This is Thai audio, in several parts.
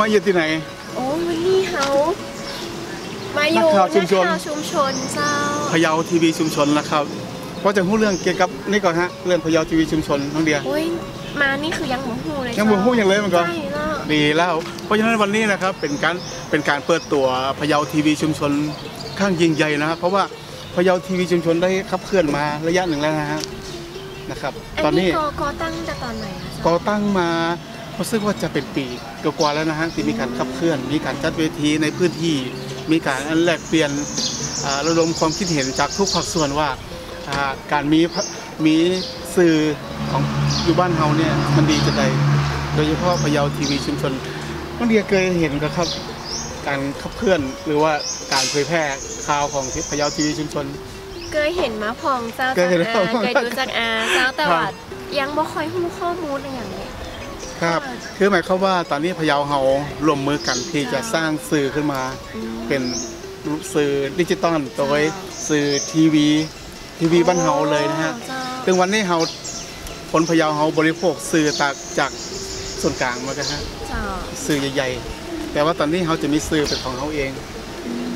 มาอยู่ที่ไหน โอ้วันนี้เฮามาอยู่นักข่าวชุมชนกข่าวชุมชนเจ้าพะเยาทีวีชุมชนนะครับว่าจะพูดเรื่องเกี่ยวกับนี่ก่อนฮะเรื่องพะเยาทีวีชุมชนน้องเดียโอ้ยมานี่คือยังหมูหูเลยยังบ่ฮู้อย่างเลยมันก่อนใช่แล้วดีแล้วเพราะฉะนั้นวันนี้นะครับเป็นการเป็นการเปิดตัวพะเยาทีวีชุมชนข้างยิ่งใหญ่นะครับเพราะว่าพะเยาทีวีชุมชนได้ขับเคลื่อนมาระยะหนึ่งแล้วนะฮะนะครับ ตอนนี้กกตั้งแต่ตอนไหนอะก่อตั้งมา รู้สึกว่าจะเป็นปีกว่าๆแล้วนะฮะที่มีการขับเคลื่อน มีการจัดเวทีในพื้นที่ มีการแลกเปลี่ยนอ่าระดมความคิดเห็นจากทุกภาคส่วนว่าอ่าการมีพระมีสื่อของอยู่บ้านเฮาเนี่ยมันดีจะใดโดยเฉพาะพะเยาทีวีชุมชนบางทีเคยเห็นกับครับการขับเคลื่อนหรือว่าการเผยแพร่ข่าวของพะเยาทีวีชุมชนเคยเห็นมาพองเจ้าเคยเห็นจากอามาพองเคยดูจากอาเจ้าแต่ครับว่ายังบ่ค่อยรู้ข้อมูลอะไรอย่างเงี้ย ครับ คือหมายความว่าตอนนี้พะเยาเฮารวมมือกันที่จะสร้างสื่อขึ้นมาอืมเป็นสื่อดิจิตอลโดยสื่อทีวี ทีวีบ้านเฮาเลยนะฮะเจ้าซึ่งวันนี้เฮาคนพะเยาเฮาบริโภคสื่อจากจากส่วนกลางมากันฮะเจ้าสื่อใหญ่ๆ แต่ว่าตอนนี้เฮาจะมีสื่อเป็นของเฮาเอง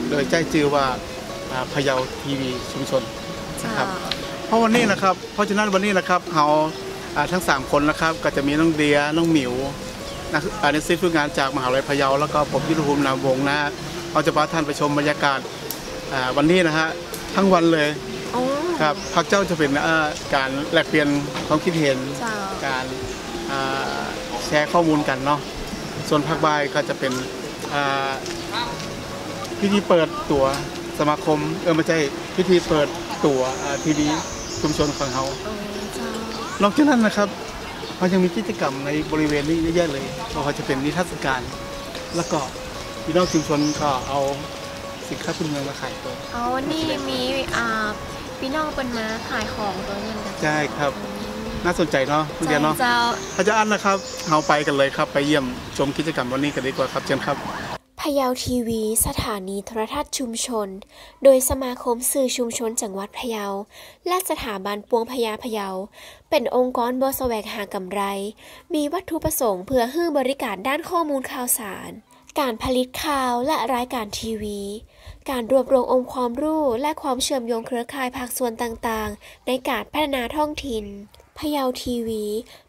โดยใจชื่อว่าอ่าพะเยาทีวีชุมชนเจ้าครับเพราะวันนี้นะครับ เพราะฉะนั้นวันนี้นะครับเฮาอ่า ทั้ง 3 คนนะครับก็จะมีน้องเดียน้องหมิวนักอ่านักศึกษางานจากมหาวิทยาลัยพะเยาแล้วก็ผมยุทธภูมินามวงศ์นะฮะเราจะพาท่านไปชมบรรยากาศอ่าวันนี้นะฮะทั้งวันเลยโอ้ครับพักเจ้าจะเป็นอ่าการแลกเปลี่ยนความคิดเห็นเจ้าการอ่าแชร์ข้อมูลกันเนาะส่วนภาคบ่ายก็จะเป็นอ่าพิธีเปิดตัวสมาคมเออไม่ใช่พิธีเปิดตัวทีวีชุมชนของเขาโอ้เจ้า นอกจากนั้นนะครับเรายังมีกิจกรรมในบริเวณนี้เยอะแยะเลยไม่ว่าจะเป็นนิทรรศการ แล้วก็พี่น้องชุมชนก็เอาสินค้าพื้นเมืองมาขายตัวเอาวันนี้มีอ่าพี่น้องเป็นมาขายของตัวเงินกันใช่ครับ น่าสนใจเนาะคุณเดียนเนาะเจ้าอาจารย์นะครับเราไปกันเลยครับ ไปเยี่ยมชมกิจกรรมวันนี้กันดีกว่าครับเชิญครับ พะเยาทีวี สถานีโทรทัศน์ชุมชน โดยสมาคมสื่อชุมชนจังหวัดพะเยา และสถาบันปวงพญาพะเยา เป็นองค์กรบแสวงหากำไร มีวัตถุประสงค์เพื่อให้บริการด้านข้อมูลข่าวสาร การผลิตข่าวและรายการทีวี การรวบรวมองค์ความรู้และความเชื่อมโยงเครือข่ายภาคส่วนต่างๆ ในการพัฒนาท้องถิ่นพะเยาทีวี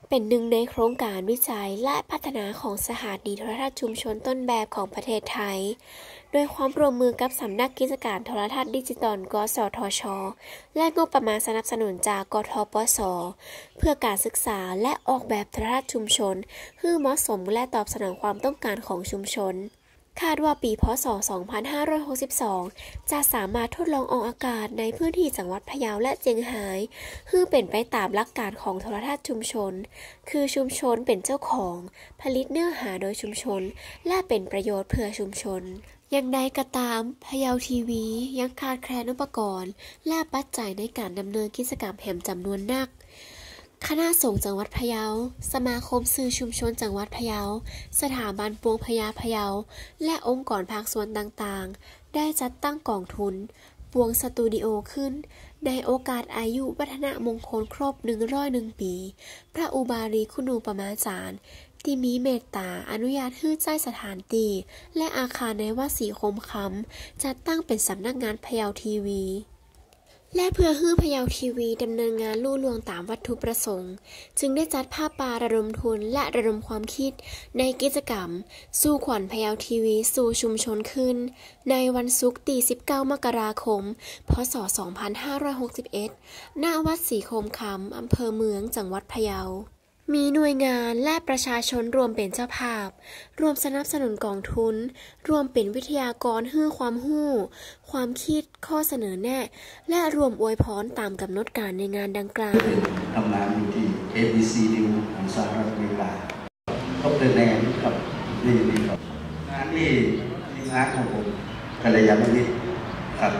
เป็นหนึ่งในโครงการวิจัยและพัฒนาของสถานีโทรทัศน์ชุมชนต้นแบบของประเทศไทย โดยความร่วมมือกับสำนักกิจการโทรทัศน์ดิจิตอลกสทช และงบประมาณสนับสนุนจากกทปส เพื่อการศึกษาและออกแบบโทรทัศน์ชุมชนให้เหมาะสมและตอบสนองความต้องการของชุมชน คาดว่าปีพศ 2562 จะสามารถทดลองออกอากาศในพื้นที่จังหวัดพะเยาและเจียงไฮ้ให้เป็นไปตามหลักการของโทรทัศน์ชุมชน คือชุมชนเป็นเจ้าของ ผลิตเนื้อหาโดยชุมชน และเป็นประโยชน์เพื่อชุมชนอย่างใดก็ตามพะเยาทีวียังขาดแคลนอุปกรณ์ และปัจจัยในการดำเนินกิจกรรมแห่มจำนวนนัก คณะสงฆ์จังหวัดพะเยา สมาคมสื่อชุมชนจังหวัดพะเยา สถาบันปวงพญาพะเยา และองค์กรภาคส่วนต่างๆ ได้จัดตั้งกองทุนปวงสตูดิโอขึ้น ในโอกาสอายุวัฒนมงคลครบ101ปี พระอุบาลีคุณูปมาจารย์ที่มีเมตตาอนุญาตให้ใจสถานตีและอาคารในวัดศรีคมคำจัดตั้งเป็นสำนักงานพะเยาทีวี และเพื่อให้พยาวทีวีดำเนินงานลู่ลวงตามวัตถุประสงค์ จึงได้จัดภาพปาระดมทุนและระดมความคิดในกิจกรรม สู้ขวัญพยาวทีวีสู่ชุมชนขึ้น ในวันศุกร์ที่19 มกราคม พศ 2561 ณ วัดศรีโคมคำอำเภอเมืองจังหวัดพะเยา มีหน่วยงานและประชาชนรวมเป็นเจ้าภาพ รวมสนับสนุนกองทุน รวมเป็นวิทยากรฮื้อความหู้ ความคิดข้อเสนอแนะ และรวมอวยพรตามกำหนดการในงานดังกล่าวทำงานอยู่ที่ ABC News ของสหรัฐอเมริกาก็เป็นแนนครับนี่นี่ครับงานนี่นี่งานของผมกัลยาณมิตรครับ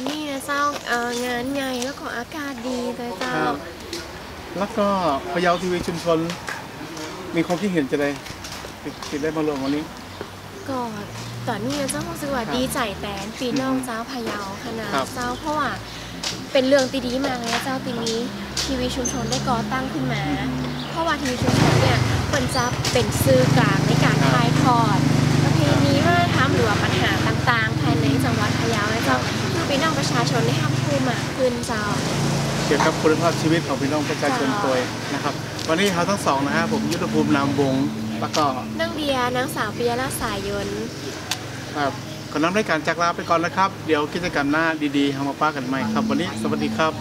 วันนี้นะเจ้าเอ่องานใหญ่แล้วก็อากาศดีเลยเจ้าครับ แล้วก็พะเยาทีวีชุมชน มีความคิดเห็นจะได้ที่ได้มารวมวันนี้ ก็ตอนนี้นะเจ้ารู้สึกว่าครับดีใจแต่ปีน้องเจ้าพะเยาขนาดครับ เจ้าเพราะว่าเป็นเรื่องตีดีมากเลยนะเจ้าปีนี้ทีวีชุมชนได้ก่อตั้งขึ้นมา เพราะว่าทีวีชุมชนเนี่ยเป็นจะเป็นสื่อกลางในการครับถ่ายทอด ธรรมหรือว่าปัญหาต่างๆ ภายในจังหวัดพะเยานะเจ้าคือพี่น้องประชาชนได้รับรู้มากขึ้นเจ้า เกี่ยวกับคุณภาพชีวิตของพี่น้องประชาชนค่ะตัวเองนะครับ วันนี้เขาทั้งสองนะฮะผมยุทธภูมินามวงศ์แล้วก็นางเบียร์นางสาวเบียร์ละสายยนต์ครับขอนำรายการจากลาไปก่อนนะครับ เดี๋ยวกิจกรรมหน้าดีๆเอามาป้ากันใหม่ครับ วันนี้สวัสดีครับ